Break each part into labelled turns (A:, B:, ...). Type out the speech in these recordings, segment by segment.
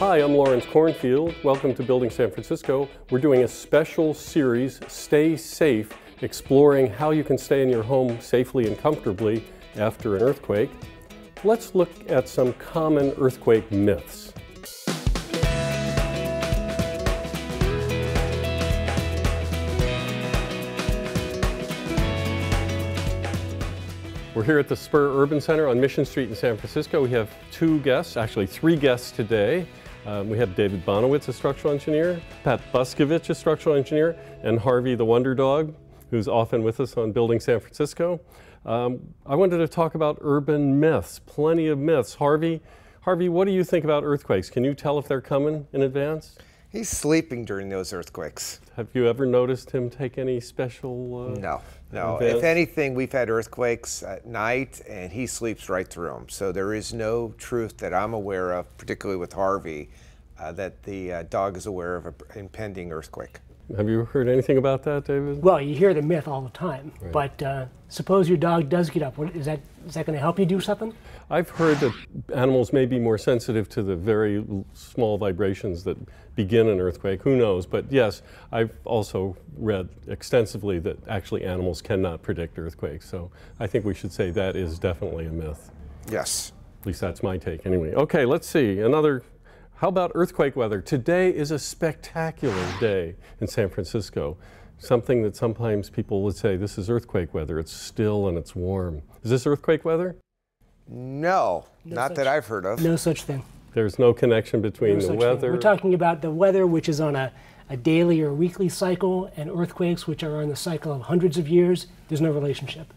A: Hi, I'm Laurence Kornfield. Welcome to Building San Francisco. We're doing a special series, Stay Safe, exploring how you can stay in your home safely and comfortably after an earthquake. Let's look at some common earthquake myths. We're here at the Spur Urban Center on Mission Street in San Francisco. We have two guests, actually three guests today. Um, we have David Bonowitz, a structural engineer, Pat Buscovich, a structural engineer, and Harvey the Wonder Dog, who's often with us on Building San Francisco. Um, I wanted to talk about urban myths, plenty of myths. Harvey, Harvey, what do you think about earthquakes? Can you tell if they're coming in advance?
B: He's sleeping during those earthquakes.
A: Have you ever noticed him take any special?
B: Uh, no, no. Events? If anything, we've had earthquakes at night, and he sleeps right through them. So there is no truth that I'm aware of, particularly with Harvey, uh, that the uh, dog is aware of an impending earthquake.
A: Have you heard anything about that, David?
C: Well, you hear the myth all the time, right. but uh, suppose your dog does get up. What, is that is that going to help you do something?
A: I've heard that animals may be more sensitive to the very small vibrations that begin an earthquake. Who knows? But yes, I've also read extensively that actually animals cannot predict earthquakes. So I think we should say that is definitely a myth.
B: Yes.
A: At least that's my take anyway. Okay, let's see. Another how about earthquake weather? Today is a spectacular day in San Francisco. Something that sometimes people would say, this is earthquake weather. It's still and it's warm. Is this earthquake weather?
B: No, no not such, that I've heard of.
C: No such thing.
A: There's no connection between no the weather. Thing.
C: We're talking about the weather, which is on a, a daily or weekly cycle, and earthquakes, which are on the cycle of hundreds of years. There's no relationship.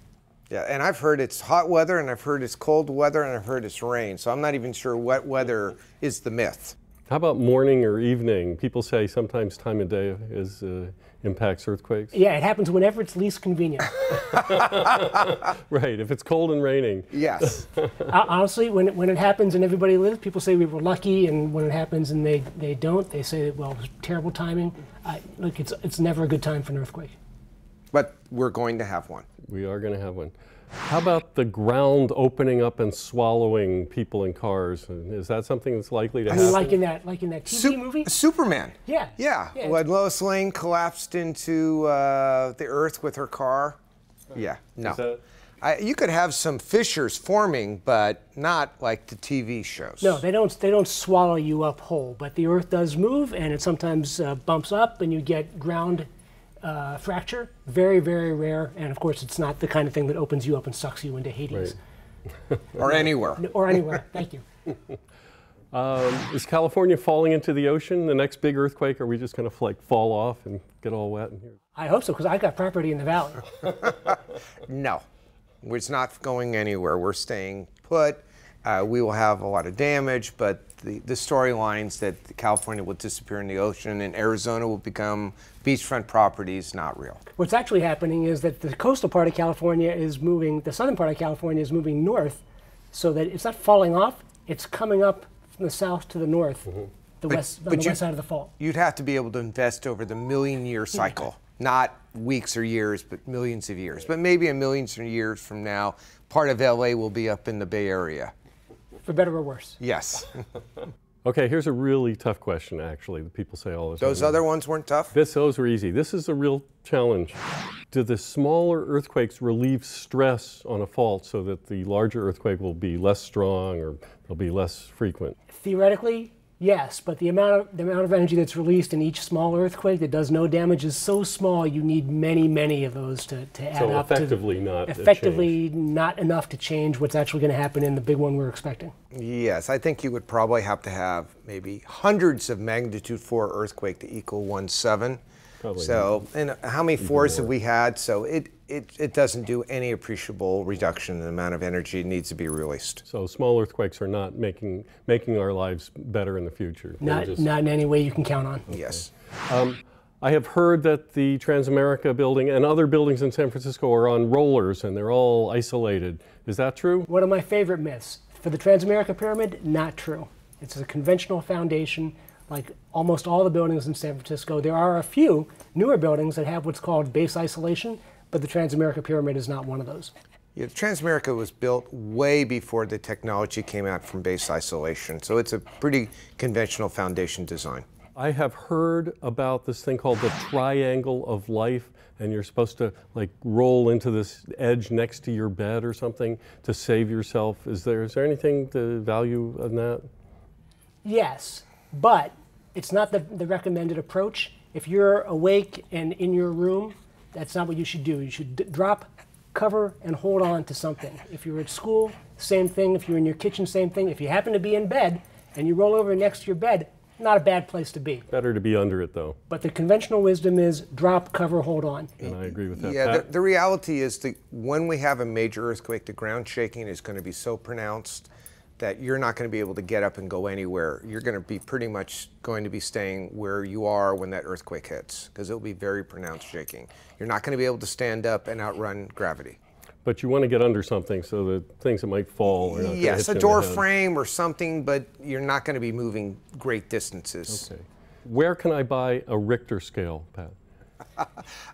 B: Yeah, and I've heard it's hot weather, and I've heard it's cold weather, and I've heard it's rain. So I'm not even sure what weather is the myth.
A: How about morning or evening? People say sometimes time of day is uh, impacts earthquakes.
C: Yeah, it happens whenever it's least convenient.
A: right, if it's cold and raining.
B: Yes.
C: Honestly, when it, when it happens and everybody lives, people say we were lucky, and when it happens and they, they don't, they say, well, it was terrible timing. Uh, look, it's, it's never a good time for an earthquake.
B: But we're going to have one.
A: We are going to have one. How about the ground opening up and swallowing people in cars? Is that something that's likely to happen?
C: Like in that, like in that TV Sup movie?
B: Superman.
C: Yeah.
B: Yeah. yeah. When Lois Lane collapsed into uh, the earth with her car. Yeah. No. I, you could have some fissures forming, but not like the TV shows.
C: No, they don't. They don't swallow you up whole. But the Earth does move, and it sometimes uh, bumps up, and you get ground uh, fracture. Very, very rare. And of course, it's not the kind of thing that opens you up and sucks you into Hades.
B: Right. or anywhere.
C: Or anywhere. Thank you.
A: Um, is California falling into the ocean? The next big earthquake? Are we just going to like fall off and get all wet in here?
C: I hope so, because I've got property in the valley.
B: no, it's not going anywhere. We're staying put. Uh, we will have a lot of damage, but the, the storylines that California will disappear in the ocean and Arizona will become beachfront properties not real.
C: What's actually happening is that the coastal part of California is moving, the southern part of California is moving north so that it's not falling off, it's coming up from the south to the north, mm-hmm. the but, west, but the west side of the fault.
B: You'd have to be able to invest over the million year cycle, not weeks or years, but millions of years. But maybe a million of years from now, part of LA will be up in the Bay Area
C: for better or worse.
B: Yes.
A: okay, here's a really tough question, actually, that people say all the
B: time. Those other ones weren't tough?
A: This, those were easy. This is a real challenge. Do the smaller earthquakes relieve stress on a fault so that the larger earthquake will be less strong or they'll be less frequent?
C: Theoretically, Yes, but the amount of the amount of energy that's released in each small earthquake that does no damage is so small. You need many, many of those to, to add
A: so
C: up.
A: So effectively, not
C: effectively not enough to change what's actually going to happen in the big one we're expecting.
B: Yes, I think you would probably have to have maybe hundreds of magnitude four earthquake to equal one seven. Probably so, and how many fours have we had? So it, it, it doesn't do any appreciable reduction in the amount of energy it needs to be released.
A: So small earthquakes are not making making our lives better in the future.
C: Not just, not in any way you can count on.
B: Okay. Yes.
A: Um, I have heard that the Transamerica building and other buildings in San Francisco are on rollers and they're all isolated. Is that true?
C: One of my favorite myths. For the Transamerica Pyramid, not true. It's a conventional foundation like almost all the buildings in San Francisco. There are a few newer buildings that have what's called base isolation, but the Transamerica Pyramid is not one of those.
B: Yeah, Transamerica was built way before the technology came out from base isolation, so it's a pretty conventional foundation design.
A: I have heard about this thing called the triangle of life, and you're supposed to like roll into this edge next to your bed or something to save yourself. Is there is there anything to value in that?
C: Yes, but it's not the, the recommended approach. If you're awake and in your room, that's not what you should do. You should drop, cover, and hold on to something. If you're at school, same thing. If you're in your kitchen, same thing. If you happen to be in bed and you roll over next to your bed, not a bad place to be.
A: Better to be under it, though.
C: But the conventional wisdom is drop, cover, hold on.
A: And I agree with that.
B: Yeah, the, the, reality is that when we have a major earthquake, the ground shaking is going to be so pronounced that you're not going to be able to get up and go anywhere. You're going to be pretty much going to be staying where you are when that earthquake hits because it'll be very pronounced shaking. You're not going to be able to stand up and outrun gravity.
A: But you want to get under something so that things that might fall. Are
B: yes, a door frame or something, but you're not going to be moving great distances.
A: Okay. Where can I buy a Richter scale, Pat?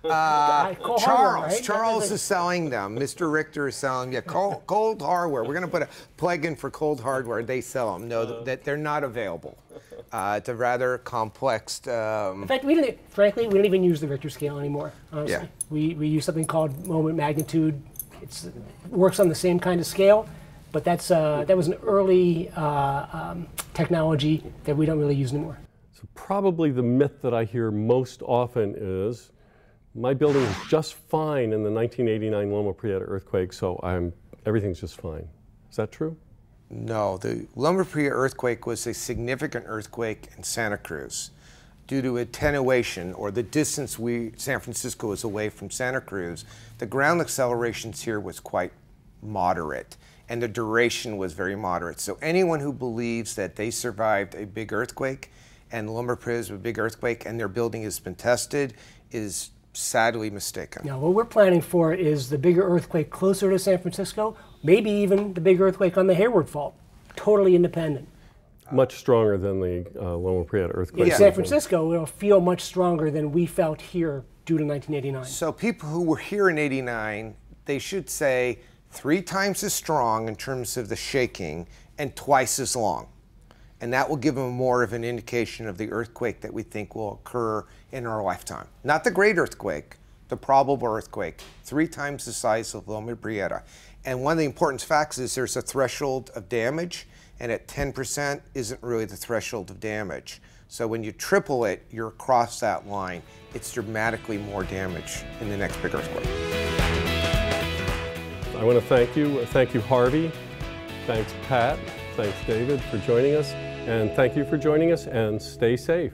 B: Uh, Charles, right? Charles is selling them. Mr. Richter is selling. Yeah, cold, Cole Hardware. We're going to put a plug in for Cole Hardware. They sell them. No, uh, that they're not available. Uh, it's a rather complex. Um,
C: in fact, we didn't. Frankly, we don't even use the Richter scale anymore. Honestly. Yeah. We we use something called moment magnitude it's, it works on the same kind of scale, but that's, uh, that was an early uh, um, technology that we don't really use anymore.
A: So probably the myth that I hear most often is, my building is just fine in the 1989 Loma Prieta earthquake, so I'm, everything's just fine. Is that true?
B: No, the Loma Prieta earthquake was a significant earthquake in Santa Cruz due to attenuation or the distance we San Francisco is away from Santa Cruz, the ground accelerations here was quite moderate and the duration was very moderate. So anyone who believes that they survived a big earthquake and Loma Prieta a big earthquake and their building has been tested is sadly mistaken.
C: Now, what we're planning for is the bigger earthquake closer to San Francisco, maybe even the big earthquake on the Hayward Fault, totally independent
A: much stronger than the uh, Loma Prieta earthquake.
C: In San Francisco, it'll feel much stronger than we felt here due to 1989.
B: So people who were here in 89, they should say three times as strong in terms of the shaking and twice as long. And that will give them more of an indication of the earthquake that we think will occur in our lifetime. Not the great earthquake, the probable earthquake, three times the size of Loma Prieta. And one of the important facts is there's a threshold of damage and at 10% isn't really the threshold of damage. So when you triple it, you're across that line. It's dramatically more damage in the next big earthquake.
A: I want to thank you. Thank you, Harvey. Thanks, Pat. Thanks, David, for joining us. And thank you for joining us, and stay safe.